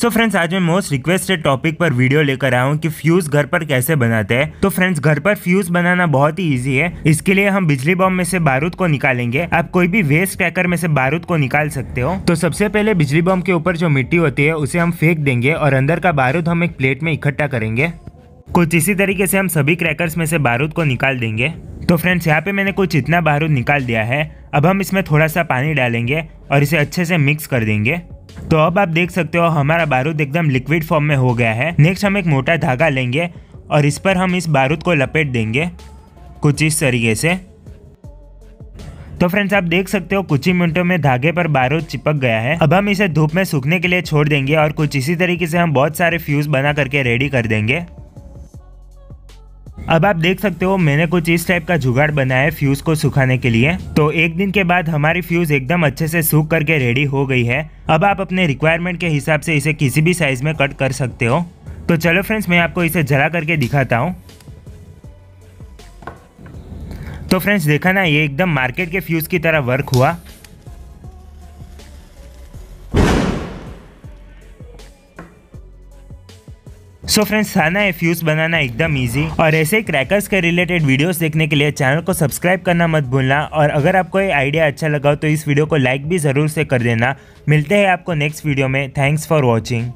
सो so friends आज मैं most requested topic पर वीडियो लेकर आया हूँ कि फ्यूज घर पर कैसे बनाते हैं। तो फ्रेंड्स घर पर फ्यूज बनाना बहुत ही इजी है। इसके लिए हम बिजली बॉम्ब में से बारूद को निकालेंगे। आप कोई भी वेस्ट क्रैकर में से बारूद को निकाल सकते हो। तो सबसे पहले बिजली बॉम्ब के ऊपर जो मिट्टी होती है, उसे हम फेंक देंगे और अंदर का बारूद हम एक प्लेट में इकट्ठा करेंगे। कुछ इसी तरीके से हम सभी क्रैकर्स में से बारूद को निकाल देंगे। तो फ्रेंड्स यहाँ पे मैंने कुछ इतना बारूद निकाल दिया है। अब हम इसमें थोड़ा सा पानी डालेंगे और इसे अच्छे से मिक्स कर देंगे। तो अब आप देख सकते हो, हमारा बारूद एकदम लिक्विड फॉर्म में हो गया है। नेक्स्ट हम एक मोटा धागा लेंगे और इस पर हम इस बारूद को लपेट देंगे कुछ इस तरीके से। तो फ्रेंड्स आप देख सकते हो, कुछ ही मिनटों में धागे पर बारूद चिपक गया है। अब हम इसे धूप में सूखने के लिए छोड़ देंगे और कुछ इसी तरीके से हम बहुत सारे फ्यूज बना करके रेडी कर देंगे। अब आप देख सकते हो, मैंने कुछ इस टाइप का जुगाड़ बनाया है फ्यूज को सुखाने के लिए। तो एक दिन के बाद हमारी फ्यूज एकदम अच्छे से सूख करके रेडी हो गई है। अब आप अपने रिक्वायरमेंट के हिसाब से इसे किसी भी साइज़ में कट कर सकते हो। तो चलो फ्रेंड्स मैं आपको इसे जला करके दिखाता हूँ। तो फ्रेंड्स देखा ना, ये एकदम मार्केट के फ्यूज की तरह वर्क हुआ। सो फ्रेंड्स खाना है फ्यूज बनाना एकदम ईजी और ऐसे क्रैकर्स के रिलेटेड वीडियोस देखने के लिए चैनल को सब्सक्राइब करना मत भूलना। और अगर आपको ये आइडिया अच्छा लगा हो तो इस वीडियो को लाइक भी ज़रूर से कर देना। मिलते हैं आपको नेक्स्ट वीडियो में। Thanks for watching